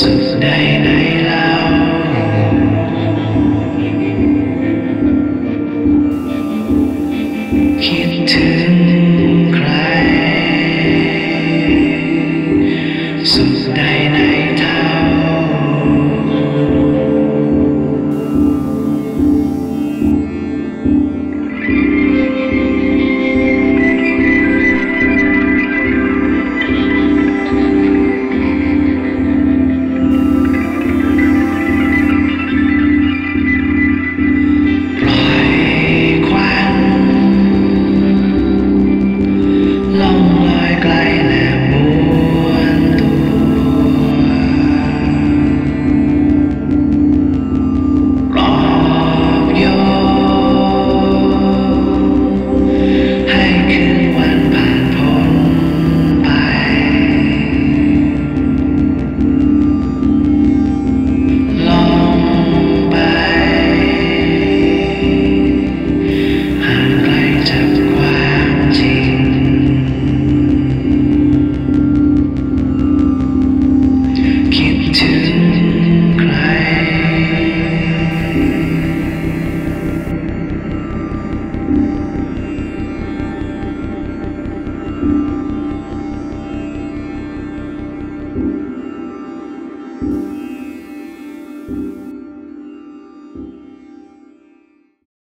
สุดใดใหนเล่าคิดถึงใคร สุดใดไหน